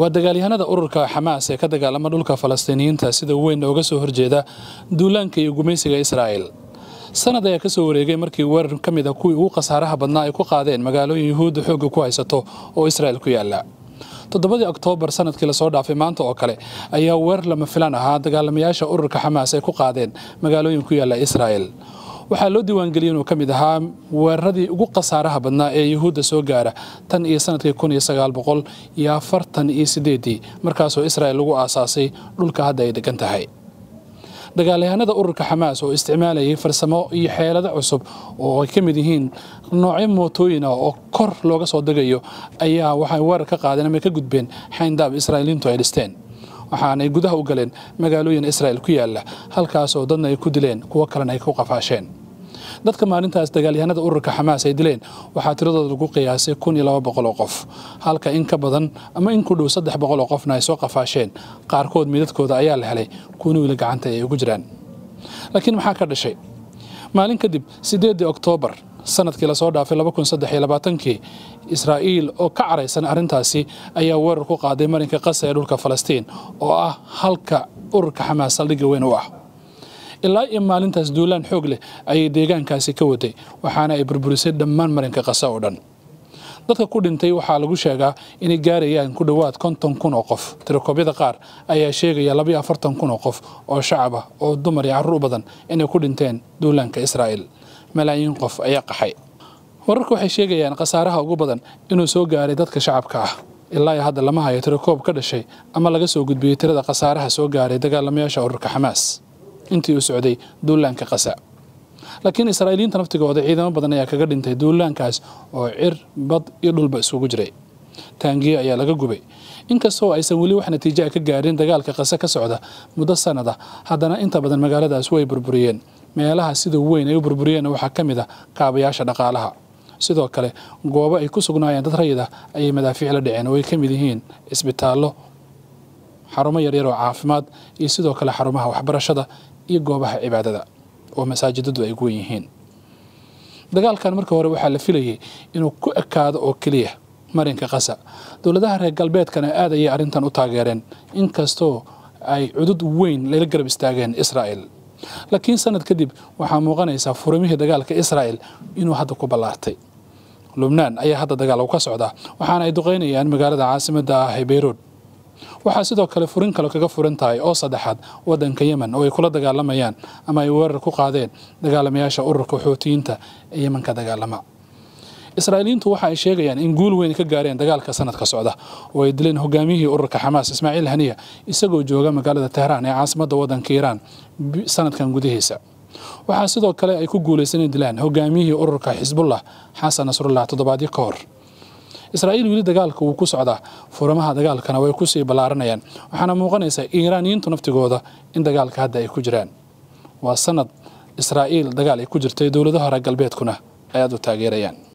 waa dagaalyahanada ururka xamaas ee ka dagaalama dhulka falastiiniyiinta sida weyn ooga soo horjeeda duulaanka iyo gumaysiga israa'el sanad ayaa ka soo wareegay markii weerar ka mid a kuwii ugu khasaaraha badnaa ay ku qaadeen magaalooyin yuhuudda xoogga ku haysato oo israa'el ku yaalla toddobadii oktoobar sannadkii la soo dhaafay maanta oo kale ayaa weerar lama filan ahaa dagaalamayaasha ururka xamaas ay ku qaadeen magaalooyin ku yaalla israa'el waxaa loo diiwaangeliyey inuu ka mid ahaa weeraradii ugu khasaaraha badnaa ee yuhuudda soo gaara tan iyo sannadkii kun iyo sagaal boqol iyo afartan iyo sideedii markaasoo israa'el lagu aasaasay dhulka hadda ay degan tahay. Dagaalyahanada ururka xamaas oo isticmaalayay farsamo iyo xeelado cusub oo ay ka mid yihiin noocyo mootooyin ah oo kor looga soo degayo ayaa waxay weerar ka qaadeen ama ka gudbeen xayndaab israa'iiliintu ay dhisteen. Waxaanay gudaha u galeen magaalooyin israa'el ku yaalla halkaasoo dadna ay ku dileen kuwo kalena ay ku qafaasheen dadka maalintaas dagaalyahanada ururka xamaas ay dileen waxaa tiradooda lagu qiyaasay kun iyo laba boqol oo qof. Halka in ka badan ama in ku dhow saddex boqol oo qofna ay soo qafaasheen. Qaarkood midadkooda ayaa la helay kuwana weli gacanta ay ugu jiraan. Laakiin maxaa ka dhashay? Maalin kadib siddeedii oktoobar sannadkii la soo dhaafay kii israa'iil oo ka caraysan arrintaasi ayaa weerar ku qaaday marinka qasa ee dhulka falastiin oo ah halka ururka xamaas saldhigga weyn u ah ilaa iyo maalintaas duulaan xoog leh ayay deegaankaasi ka waday waxaana ay burburisay dhammaan marinka qasa oo dhan. Dadka ku dhintay waxaa lagu sheegaa inay gaarayaan ku dhowaad konton kun oo qof. Tirokoobyada qaar ayaa sheegaya labayo afartan kun oo qof oo shacab ah oo dumar iyo carruur badan inay ku dhinteen duulaanka israa'iil. Malaayiin qof ayaa qaxay. Wararku waxay sheegayaan khasaaraha ugu badan inuu soo gaaray dadka shacabka ah. Ilaa iyo hadda lama hayo tirakoob ka dhashay ama laga soo gudbiyey tirada khasaaraha soo gaaray dagaalamayaasha ururka xamaas intii uu socday duulaanka qasa laakiin israa'iiliyiinta naftigooda ciidamo badan ayaa kaga dhintay duulaankaas oo cir bad iyo dhulba isugu jiray. Taangiye ayaa laga gubay. Inkastoo aysan weli wax natiijo a ka gaarin dagaalka qase ka socda muddo sanada haddana inta badan magaaladaas way burburiyeen. Meelaha sida weyn ay u burburiyeen waxaa ka mid a kaabayaasha dhaqaalaha. Sidoo kale goobo ay ku sugnaayeen dad rayid ah ayay madaafiic la dhaceen oo ay ka mid yihiin isbitaallo xarumo yaryar oo caafimaad iyo sidoo kale xarumaha waxbarashada iyo goobaha cibaadada oo masaajidadu ay guwan yihiin. Dagaalkan marka hore waxaa la filayay inuu ku ekaado oo keliya marinka qasa dowladaha reer galbeedkana aad ayay arrintan u taageereen inkastoo ay cudud weyn lala garab istaageen israa'el laakiin sanad kadib waxaa muuqanaysaa furimihii dagaalka israa'el inuu hadda ku ballaartay. Lubnaan ayaa hadda dagaal ka socdaa waxaana ay duqaynayaan magaalada caasimadda ah ee beyruud waxaa sidoo kale furin kale kaga furan tahay oo saddexaad waddanka yemen oo ay kula dagaalamayaan ama ay weerar ku qaadeen dagaalamayaasha ururka xuutiyiinta ee yemen ka dagaalama. Israa'iiliyiintu waxa ay sheegayaan in guul weyn ka gaareen dagaalka sanadka socda oo ay dileen hogaamiyihii ururka xamaas ismaaciil haniya isagoo jooga magaalada tehraan ee caasimadda waddanka iiraan sanadkan gudihiisa. Waxaa sidoo kale ay ku guulaysan dilaan hogaamiyihii ururka xisbullah xasan nasrullah toddobaadyo ka hor israa'iil weli dagaalka wuu ku socdaa. Furamaha dagaalkana way ku sii ballaaranayaan. Waxaana muuqanaysaa iiraaniyiintu naftigooda in dagaalka hadda ay ku jiraan. Waa sanad israa'iil dagaal ay ku jirtay dowladaha reer galbeedkuna ay aad u taageerayaan